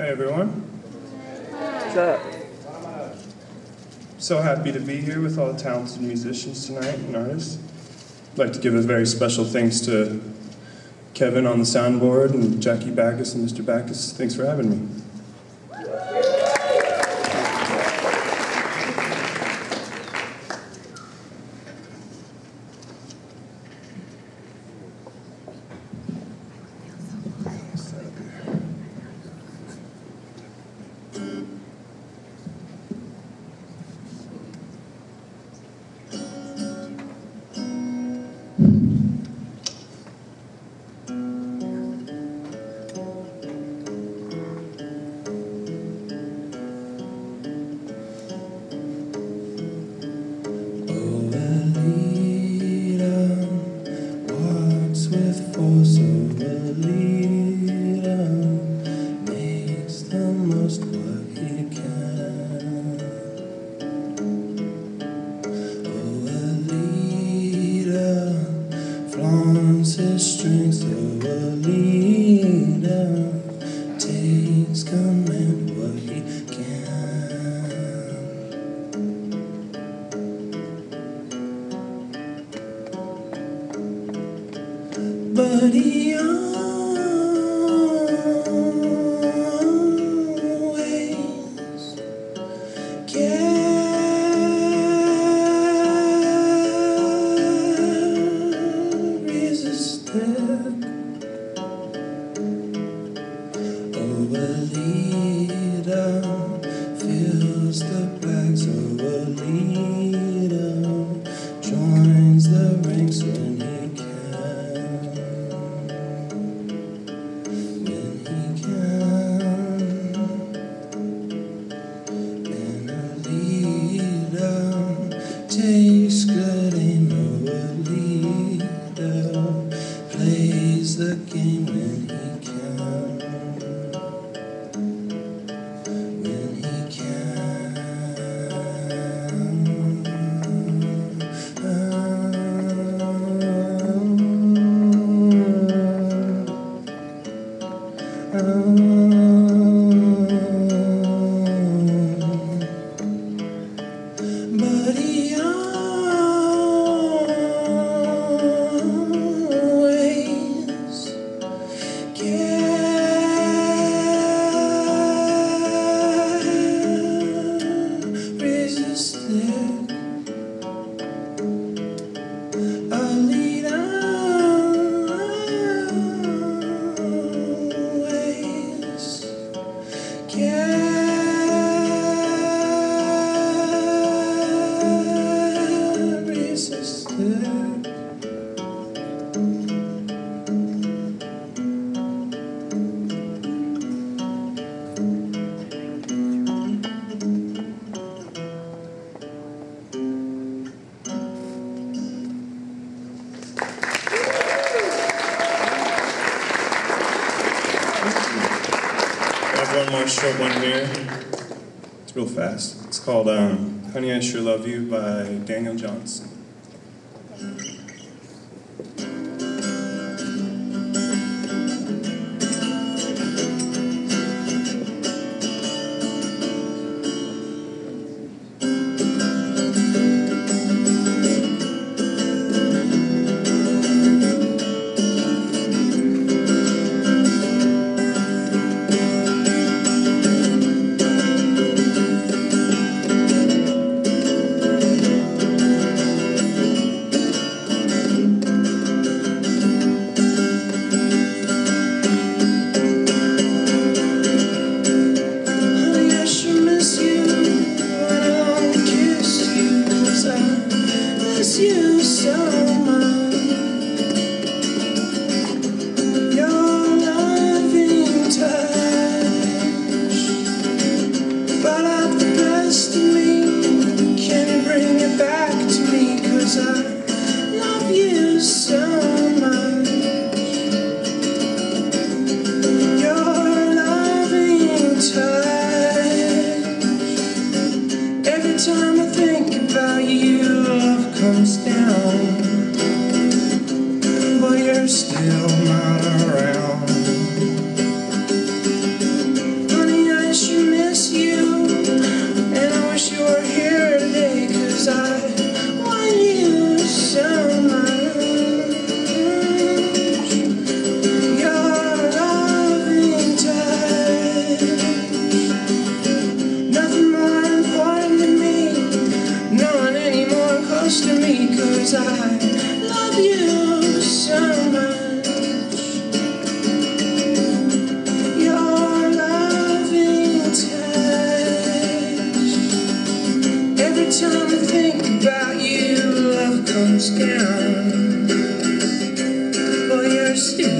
Hey everyone. What's up? So happy to be here with all the talented musicians tonight and artists. I'd like to give a very special thanks to Kevin on the soundboard and Jackie Backus and Mr. Backus. Thanks for having me. Strength. Oh, Alita takes command what he can. but he fills the bags. Oh, Alita joins the ranks when he can. When he can. And Alita takes good aim. Oh, Alita plays the game when he can. Carries have one more short one here. It's real fast. It's called um, Honey, I Sure Love You by Daniel Johnston. time I think about you, love comes down. comes down. For your still.